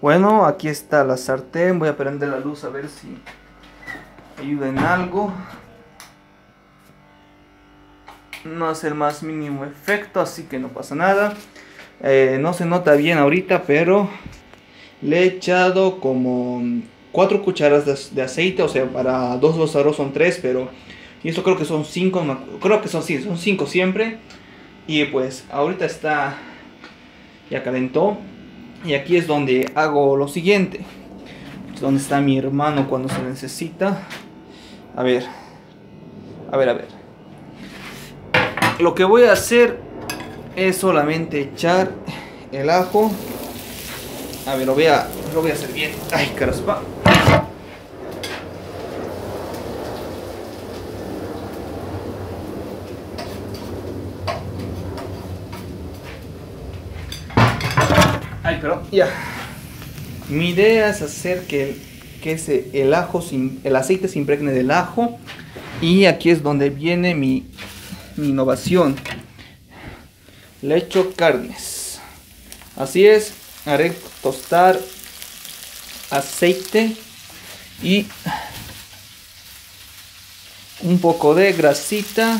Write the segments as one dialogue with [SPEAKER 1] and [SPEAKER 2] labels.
[SPEAKER 1] Bueno, aquí está la sartén. Voy a prender la luz a ver si ayuda en algo. No hace el más mínimo efecto, así que no pasa nada. Eh, no se nota bien ahorita, pero le he echado como 4 cucharas de, aceite. O sea, para dos los arroz son 3, pero... Y esto creo que son 5, creo que son, sí, son 5 siempre. Y pues ahorita está, ya calentó. Y aquí es donde hago lo siguiente. donde está mi hermano cuando se necesita. A ver. A ver, a ver. Lo que voy a hacer es solamente echar el ajo. A ver, lo voy a, lo voy a hacer bien. Ay, caraspa. Ay, pero ya. Mi idea es hacer que, que ese, el ajo, sin, el aceite se impregne del ajo. Y aquí es donde viene mi, mi innovación. Le echo carnes. Así es, haré tostar aceite y un poco de grasita.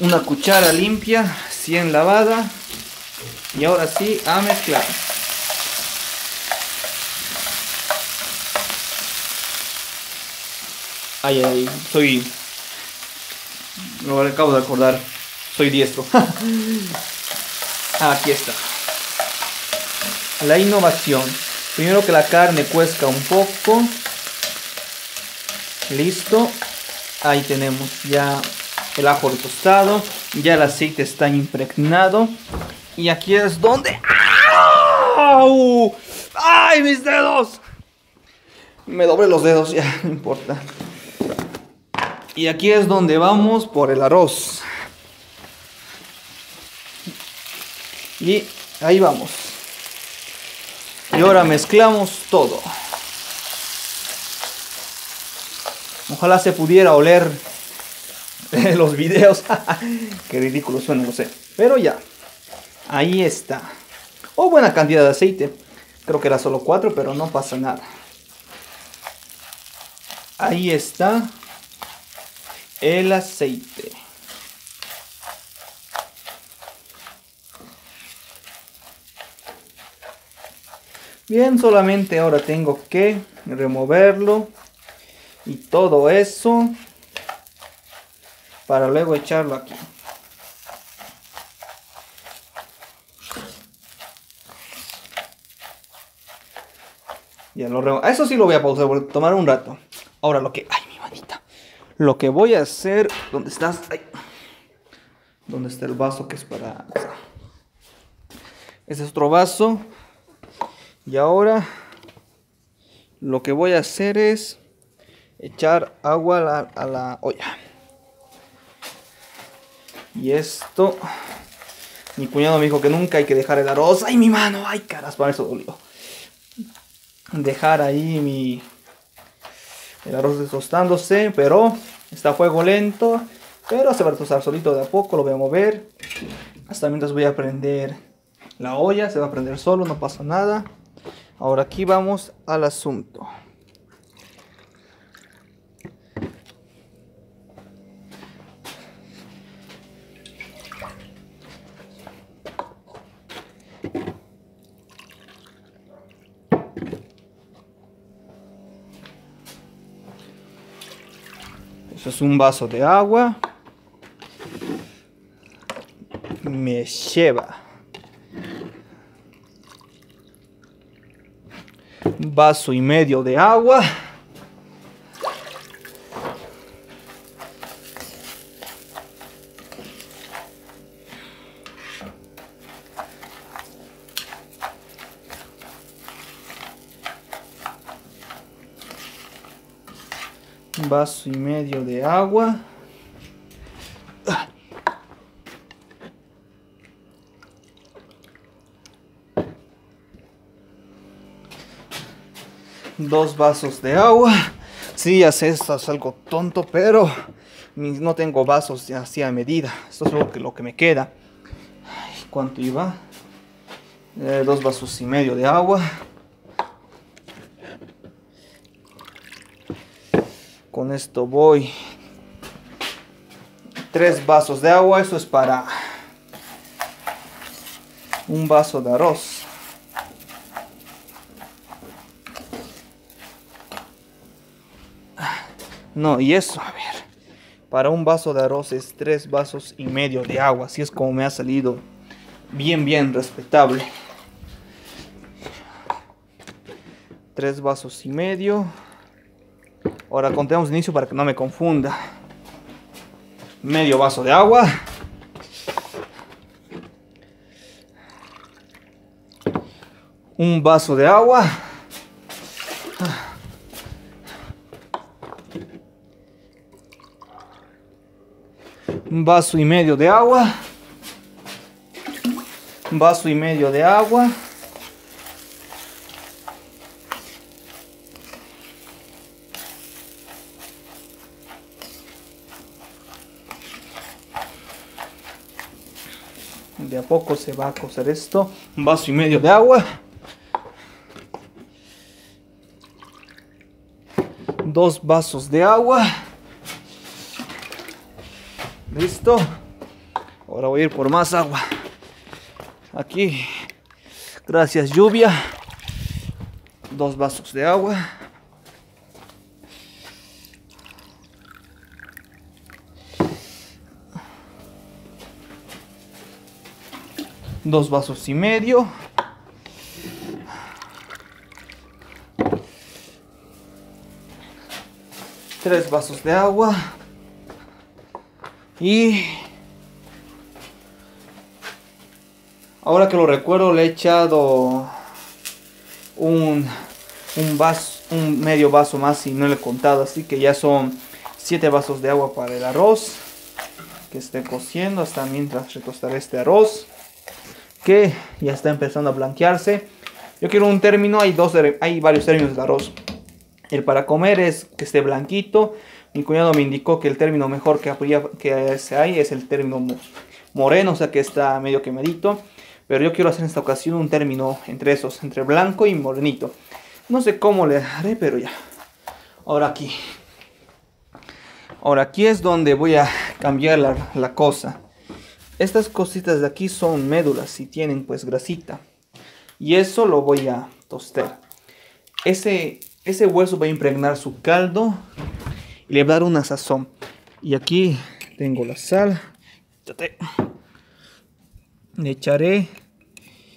[SPEAKER 1] Una cuchara limpia, 100 lavada y ahora sí, a mezclar. Ay, ay, soy... Lo acabo de acordar. Soy diestro. Aquí está. La innovación. Primero que la carne cuezca un poco. Listo. Ahí tenemos ya el ajo tostado. Ya el aceite está impregnado. Y aquí es donde... ¡Ay, mis dedos! Me doble los dedos, ya, no importa. Y aquí es donde vamos por el arroz. Y ahí vamos. Y ahora mezclamos todo. Ojalá se pudiera oler los videos. Qué ridículo suena, no sé. Pero ya. Ahí está. Oh, buena cantidad de aceite. Creo que era solo 4, pero no pasa nada. Ahí está el aceite. Bien, solamente ahora tengo que removerlo y todo eso para luego echarlo aquí. Ya lo Eso sí lo voy a pausar, voy tomar un rato. Ahora lo que... Ay, mi manita. Lo que voy a hacer... ¿Dónde estás? Ay. ¿Dónde está el vaso que es para... Ese es otro vaso. Y ahora... Lo que voy a hacer es... Echar agua a la, a la olla. Y esto... Mi cuñado me dijo que nunca hay que dejar el arroz. ¡Ay, mi mano! ¡Ay, caras! Para eso dolió dejar ahí mi el arroz desostándose, pero está a fuego lento, pero se va a tostar solito de a poco, lo voy a mover. Hasta mientras voy a prender la olla, se va a prender solo, no pasa nada. Ahora aquí vamos al asunto. Es un vaso de agua. Me lleva. Vaso y medio de agua. Un vaso y medio de agua. Dos vasos de agua. Sí, ya sé, esto es algo tonto, pero no tengo vasos así a medida. Esto es lo que, lo que me queda. ¿Cuánto iba? Eh, dos vasos y medio de agua. Con esto voy. Tres vasos de agua. Eso es para un vaso de arroz. No, y eso, a ver. Para un vaso de arroz es tres vasos y medio de agua. Así es como me ha salido bien, bien respetable. Tres vasos y medio. Ahora contemos inicio para que no me confunda. Medio vaso de agua. Un vaso de agua. Un vaso y medio de agua. Un vaso y medio de agua. Poco se va a cocer esto. Un vaso y medio de agua. Dos vasos de agua. Listo. Ahora voy a ir por más agua. Aquí. Gracias lluvia. Dos vasos de agua. Dos vasos y medio. Tres vasos de agua. Y ahora que lo recuerdo le he echado un, un vaso, un medio vaso más y no le he contado, así que ya son siete vasos de agua para el arroz que esté cociendo hasta mientras retostaré este arroz que ya está empezando a blanquearse. Yo quiero un término, hay, dos, hay varios términos de arroz. El para comer es que esté blanquito. Mi cuñado me indicó que el término mejor que, que hay es el término moreno, o sea que está medio quemadito. Pero yo quiero hacer en esta ocasión un término entre esos, entre blanco y morenito. No sé cómo le haré, pero ya. Ahora aquí. Ahora aquí es donde voy a cambiar la, la cosa. Estas cositas de aquí son médulas y tienen pues grasita. Y eso lo voy a tostar. Ese, ese hueso va a impregnar su caldo y le va a dar una sazón. Y aquí tengo la sal. Le echaré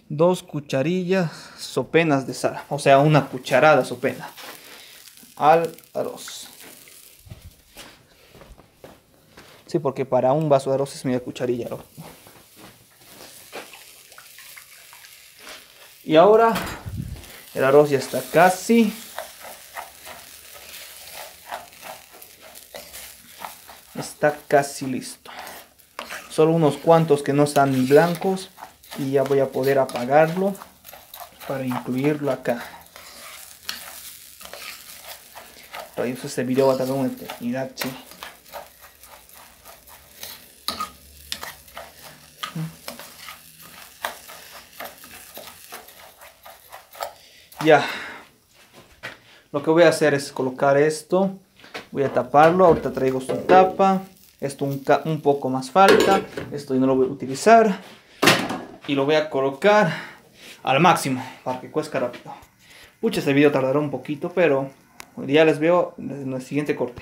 [SPEAKER 1] dos cucharillas sopenas de sal. O sea, una cucharada sopena al arroz. Sí, porque para un vaso de arroz es media cucharilla. Y ahora el arroz ya está casi. Está casi listo. Solo unos cuantos que no están blancos. Y ya voy a poder apagarlo para incluirlo acá. Rayos, este video va a tardar una eternidad. Ya. Lo que voy a hacer es colocar esto. Voy a taparlo. Ahorita traigo su tapa. Esto un, un poco más falta. Esto no lo voy a utilizar. Y lo voy a colocar al máximo para que cuezca rápido. Pucha, este video tardará un poquito, pero ya les veo en el siguiente corte.